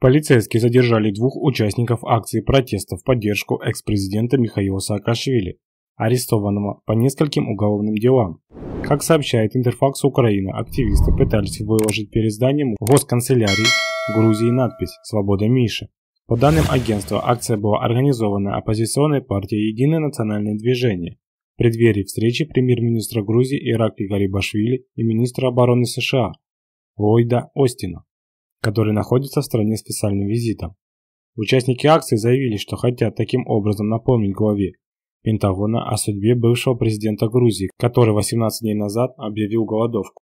Полицейские задержали двух участников акции протеста в поддержку экс-президента Михаила Саакашвили, арестованного по нескольким уголовным делам. Как сообщает Интерфакс Украина, активисты пытались выложить перед зданием госканцелярии Грузии надпись «Свобода Миши». По данным агентства, акция была организована оппозиционной партией «Единое национальное движение» в преддверии встречи премьер-министра Грузии Иракли Гарибашвили и министра обороны США Ллойда Остина который находится в стране специальным визитом. Участники акции заявили, что хотят таким образом напомнить главе Пентагона о судьбе бывшего президента Грузии, который 18 дней назад объявил голодовку.